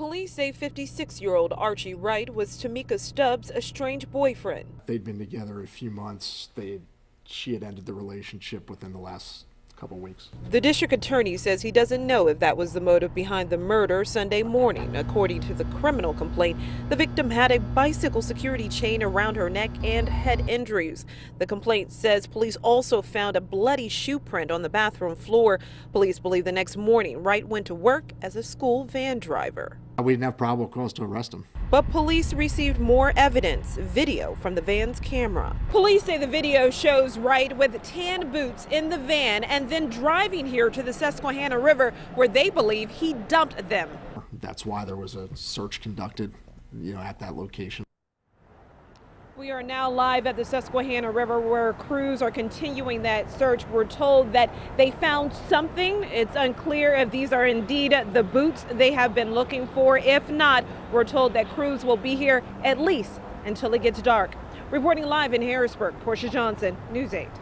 Police say 56 year old Archie Wright was Tomicka Stubbs' estranged boyfriend. They'd been together a few months. They, she had ended the relationship within the last couple weeks. The district attorney says he doesn't know if that was the motive behind the murder Sunday morning. According to the criminal complaint, the victim had a bicycle security chain around her neck and head injuries. The complaint says police also found a bloody shoe print on the bathroom floor. Police believe the next morning Wright went to work as a school van driver. We didn't have probable cause to arrest him. But police received more evidence, video from the van's camera. Police say the video shows Wright with tan boots in the van and then driving here to the Susquehanna River where they believe he dumped them. That's why there was a search conducted, you know, at that location. We are now live at the Susquehanna River where crews are continuing that search. We're told that they found something. It's unclear if these are indeed the boots they have been looking for. If not, we're told that crews will be here at least until it gets dark. Reporting live in Harrisburg, Portia Johnson, News 8.